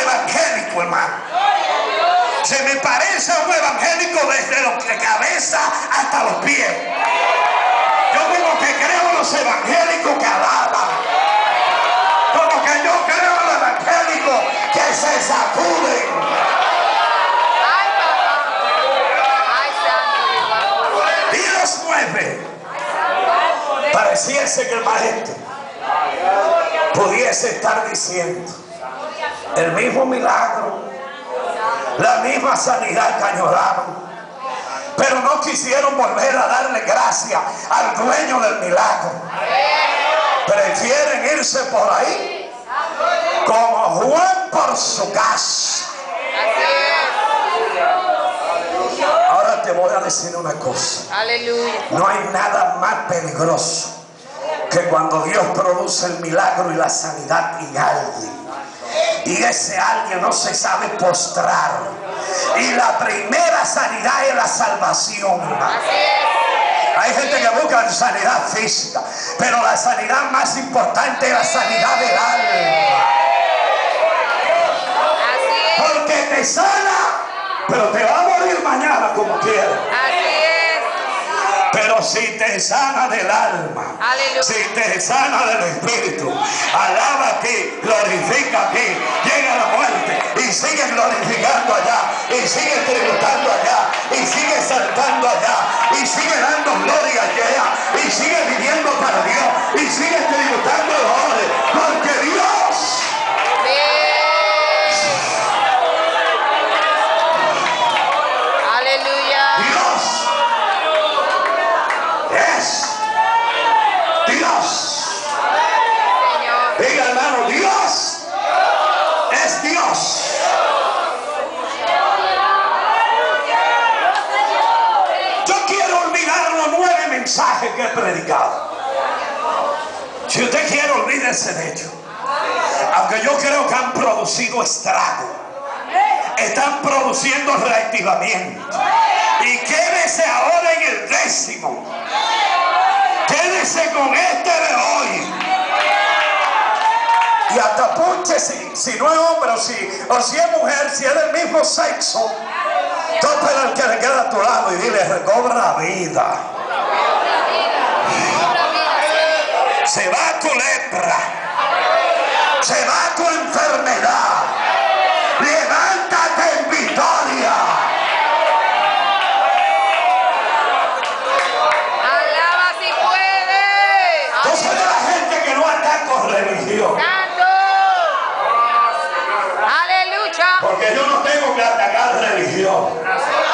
evangélico, hermano. Se me parece a un evangélico desde la cabeza hasta los pies. Yo como que creo en los evangélicos que alaban. Como que yo creo en los evangélicos que se sacuden. Dios. Nueve. Pareciese que el maestro pudiese estar diciendo el mismo milagro, la misma sanidad que añoraban. Pero no quisieron volver a darle gracias al dueño del milagro. Prefieren irse por ahí como Juan por su casa. Ahora te voy a decir una cosa. No hay nada más peligroso que cuando Dios produce el milagro y la sanidad en alguien. Y ese alguien no se sabe postrar. Y la primera sanidad es la salvación. Hay gente que busca sanidad física, pero la sanidad más importante es la sanidad del alma. Porque te sana, pero te va a morir mañana como quieras. Pero si te sana del alma, Aleluya. si te sana del espíritu, alaba aquí, glorifica aquí, llega la muerte y sigue glorificando allá, y sigue tributando nueve mensajes que he predicado. Si usted quiere, olvídese de ellos. Aunque yo creo que han producido estrago. Están produciendo reactivamiento. Y quédese ahora en el décimo. Quédese con este de hoy. Y hasta puche si, si no es hombre o si, o si es mujer, si es del mismo sexo. Tópelo al que le queda a tu lado y dile, recobra vida. Se va tu lepra. Se va tu enfermedad. Levántate en victoria. Alaba si puede. Yo soy de la gente que no ataco religión. Santo. Aleluya. Porque yo no tengo que atacar religión.